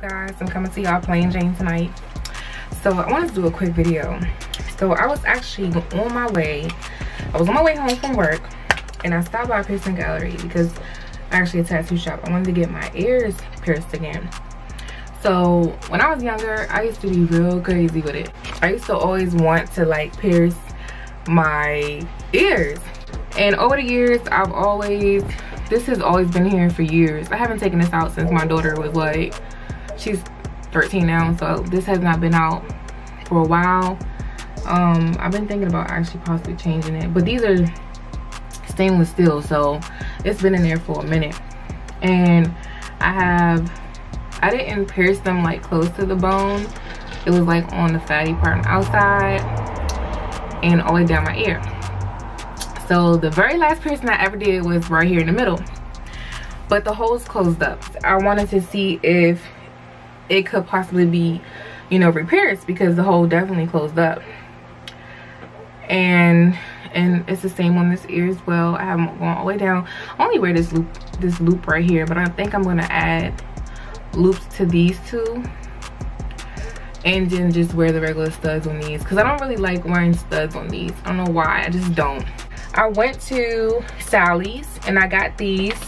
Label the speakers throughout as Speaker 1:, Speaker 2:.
Speaker 1: guys. I'm coming to y'all plain jane tonight. So i wanted to do a quick video. So i was actually on my way. I was on my way home from work and i stopped by piercing gallery because I actually a tattoo shop. I wanted to get my ears pierced again. So when i was younger i used to be real crazy with it. I used to always want to like pierce my ears. And over the years i've always this has always been here for years. I haven't taken this out since my daughter was like she's 13 now so this has not been out for a while. Um i've been thinking about actually possibly changing it but these are stainless steel so it's been in there for a minute. And i have i didn't pierce them like close to the bone. It was like on the fatty part on the outside and all the way down my ear. So the very last piercing i ever did was right here in the middle. But the hole's closed up. I wanted to see if it could possibly be you know repaired because the hole definitely closed up. And and it's the same on this ear as well. I haven't gone all the way down. I only wear this loop this loop right here but i think i'm gonna add loops to these two and then just wear the regular studs on these because i don't really like wearing studs on these. I don't know why. I just don't. I went to sally's and i got these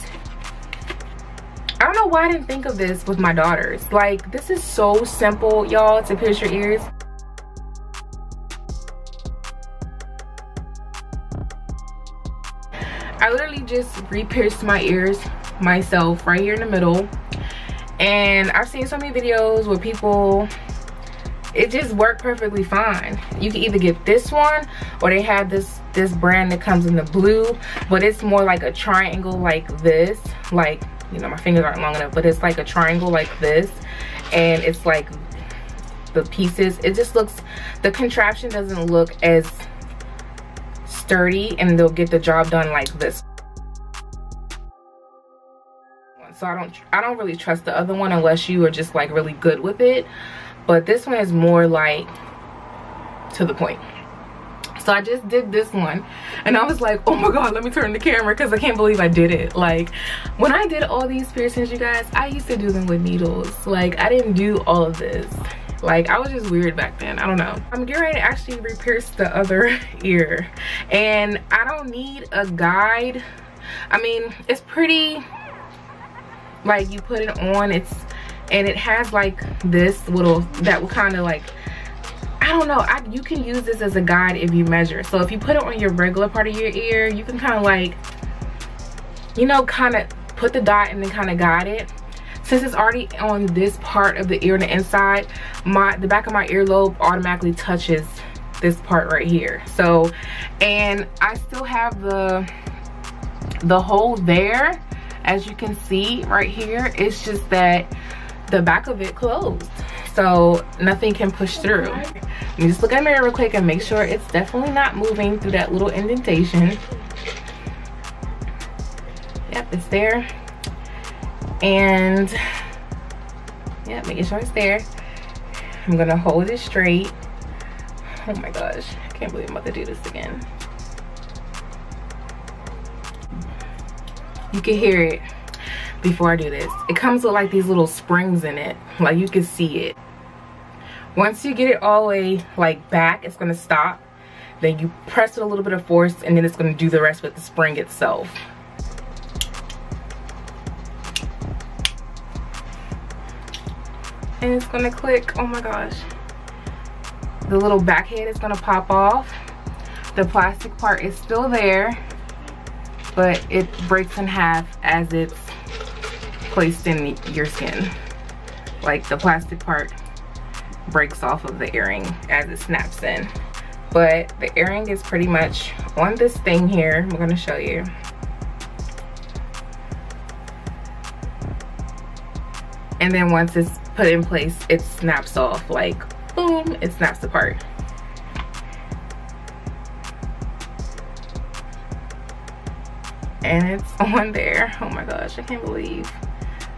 Speaker 1: know why I didn't think of this with my daughters. Like, this is so simple, y'all, to pierce your ears. I literally just re-pierced my ears myself right here in the middle. And I've seen so many videos where people, it just worked perfectly fine. You can either get this one or they have this this brand that comes in the blue, but it's more like a triangle like this, like you know my fingers aren't long enough but it's like a triangle like this and it's like the pieces it just looks the contraption doesn't look as sturdy and they'll get the job done like this. So i don't i don't really trust the other one unless you are just like really good with it but this one is more like to the point so i just did this one and i was like oh my god let me turn the camera because i can't believe i did it. Like when i did all these piercings you guys i used to do them with needles. Like i didn't do all of this. Like i was just weird back then. I don't know. I'm getting ready to actually re-pierce the other ear. And i don't need a guide. I mean it's pretty like you put it on it's and it has like this little that will kind of like I don't know. I, you can use this as a guide if you measure. So if you put it on your regular part of your ear, you can kind of like, you know, kind of put the dot and then kind of guide it. Since it's already on this part of the ear on the inside, my the back of my earlobe automatically touches this part right here. So, and I still have the the hole there, as you can see right here. It's just that the back of it closed so nothing can push through. Let me just look at the mirror real quick and make sure it's definitely not moving through that little indentation. Yep, it's there. And yeah, making sure it's there. I'm gonna hold it straight. Oh my gosh, I can't believe I'm about to do this again. You can hear it before I do this. It comes with like these little springs in it. Like you can see it. Once you get it all the way like back, it's gonna stop. Then you press it a little bit of force and then it's gonna do the rest with the spring itself. And it's gonna click, oh my gosh. The little back head is gonna pop off. The plastic part is still there, but it breaks in half as it's placed in your skin. Like the plastic part breaks off of the earring as it snaps in. But the earring is pretty much on this thing here. I'm gonna show you. And then once it's put in place, it snaps off like boom, it snaps apart. And it's on there. Oh my gosh, I can't believe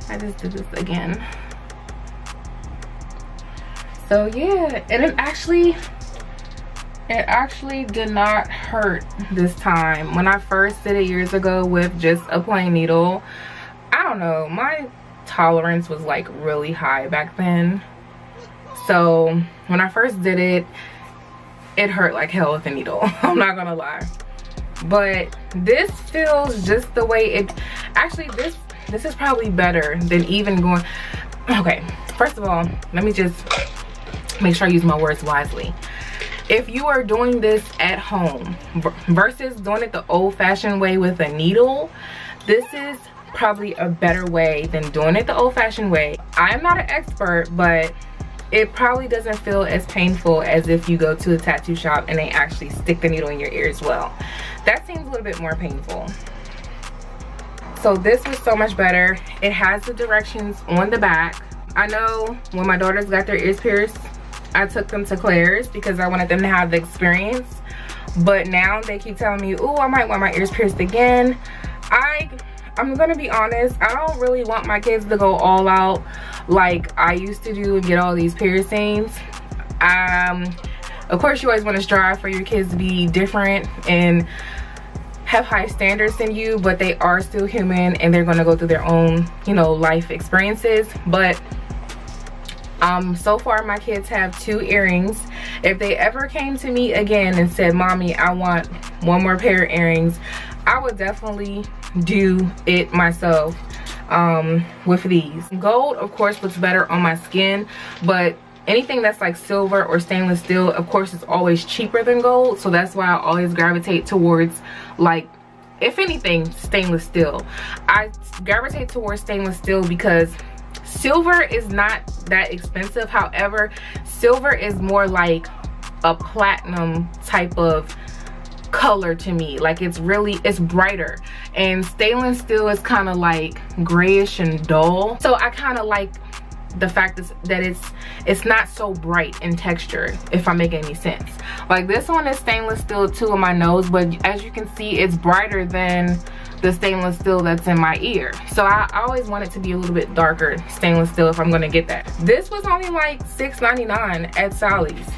Speaker 1: I just did this again so yeah and it actually it actually did not hurt this time when i first did it years ago with just a plain needle i don't know my tolerance was like really high back then. So when I first did it, it hurt like hell with a needle. I'm not gonna lie. But this feels just the way it, actually this, this is probably better than even going, okay, first of all, let me just make sure I use my words wisely. If you are doing this at home versus doing it the old fashioned way with a needle, this is probably a better way than doing it the old fashioned way. I'm not an expert, but it probably doesn't feel as painful as if you go to a tattoo shop and they actually stick the needle in your ear as well. That seems a little bit more painful. So this was so much better. It has the directions on the back. I know when my daughters got their ears pierced, I took them to Claire's because I wanted them to have the experience. But now they keep telling me, oh, I might want my ears pierced again. I I'm gonna be honest, I don't really want my kids to go all out like I used to do and get all these piercings. Um, of course you always wanna strive for your kids to be different and have high standards than you, but they are still human and they're gonna go through their own, you know, life experiences. But um, so far my kids have two earrings. If they ever came to me again and said, mommy, I want one more pair of earrings, I would definitely do it myself um, with these. Gold, of course, looks better on my skin, but anything that's like silver or stainless steel, of course, is always cheaper than gold. So that's why I always gravitate towards like if anything stainless steel. I gravitate towards stainless steel because silver is not that expensive. However silver is more like a platinum type of color to me. Like it's really it's brighter. And stainless steel is kind of like grayish and dull. So i kind of like the fact is that it's it's not so bright in texture if i make any sense. Like this one is stainless steel too in my nose but as you can see it's brighter than the stainless steel that's in my ear. So I, always want it to be a little bit darker stainless steel if i'm gonna get that. This was only like $6.99 at sally's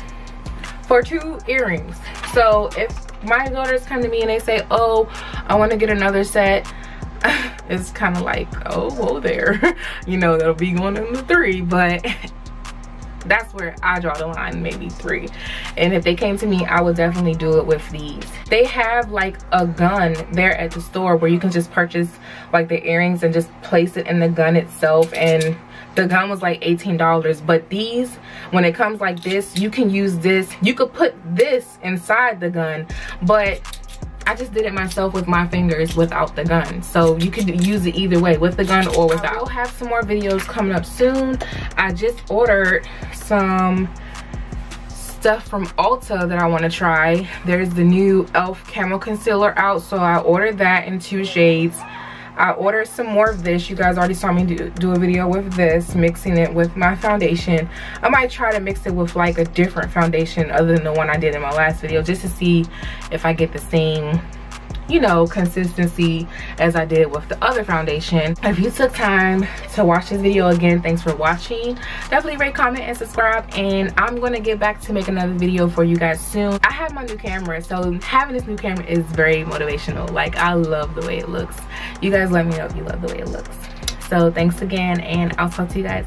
Speaker 1: for two earrings. So if my daughters come to me and they say, oh, I want to get another set, it's kind of like, oh, whoa there. you know, that'll be going in the three, but that's where I draw the line, maybe three. And if they came to me, I would definitely do it with these. They have like a gun there at the store where you can just purchase like the earrings and just place it in the gun itself and the gun was like $18 but these when it comes like this you can use this you could put this inside the gun but I just did it myself with my fingers without the gun. So you could use it either way, with the gun or without. I will have some more videos coming up soon. I just ordered some stuff from Ulta that I want to try. There's the new e.l.f. Camo Concealer out. So I ordered that in two shades. I ordered some more of this. You guys already saw me do, do a video with this, mixing it with my foundation. I might try to mix it with like a different foundation other than the one I did in my last video just to see if I get the same you know, consistency as I did with the other foundation. If you took time to watch this video again, thanks for watching. Definitely rate, comment, and subscribe. And I'm going to get back to make another video for you guys soon. I have my new camera, so having this new camera is very motivational. Like, I love the way it looks. You guys let me know if you love the way it looks. So thanks again, and I'll talk to you guys